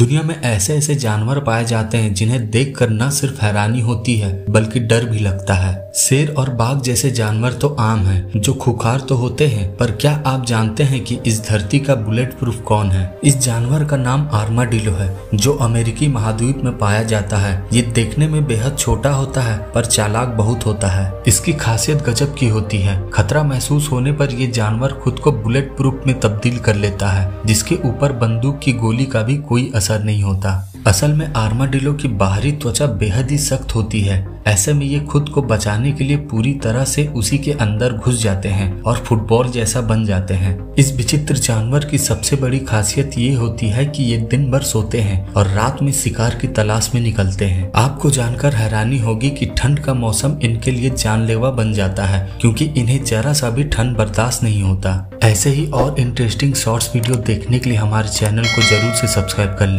दुनिया में ऐसे ऐसे जानवर पाए जाते हैं जिन्हें देखकर न सिर्फ़ हैरानी होती है बल्कि डर भी लगता है। शेर और बाघ जैसे जानवर तो आम हैं, जो खुखार तो होते हैं पर क्या आप जानते हैं कि इस धरती का बुलेट प्रूफ कौन है? इस जानवर का नाम आर्माडिलो है जो अमेरिकी महाद्वीप में पाया जाता है। ये देखने में बेहद छोटा होता है, पर चालाक बहुत होता है। इसकी खासियत गजब की होती है। खतरा महसूस होने पर यह जानवर खुद को बुलेट प्रूफ में तब्दील कर लेता है, जिसके ऊपर बंदूक की गोली का भी कोई असर नहीं होता। असल में आर्माडिलो की बाहरी त्वचा बेहद ही सख्त होती है। ऐसे में ये खुद को बचाने के लिए पूरी तरह से उसी के अंदर घुस जाते हैं और फुटबॉल जैसा बन जाते हैं। इस विचित्र जानवर की सबसे बड़ी खासियत ये होती है कि ये दिन भर सोते हैं और रात में शिकार की तलाश में निकलते हैं। आपको जानकर हैरानी होगी कि ठंड का मौसम इनके लिए जानलेवा बन जाता है, क्योंकि इन्हें जरा सा भी ठंड बर्दाश्त नहीं होता। ऐसे ही और इंटरेस्टिंग शॉर्ट्स वीडियो देखने के लिए हमारे चैनल को ज़रूर से सब्सक्राइब कर ले।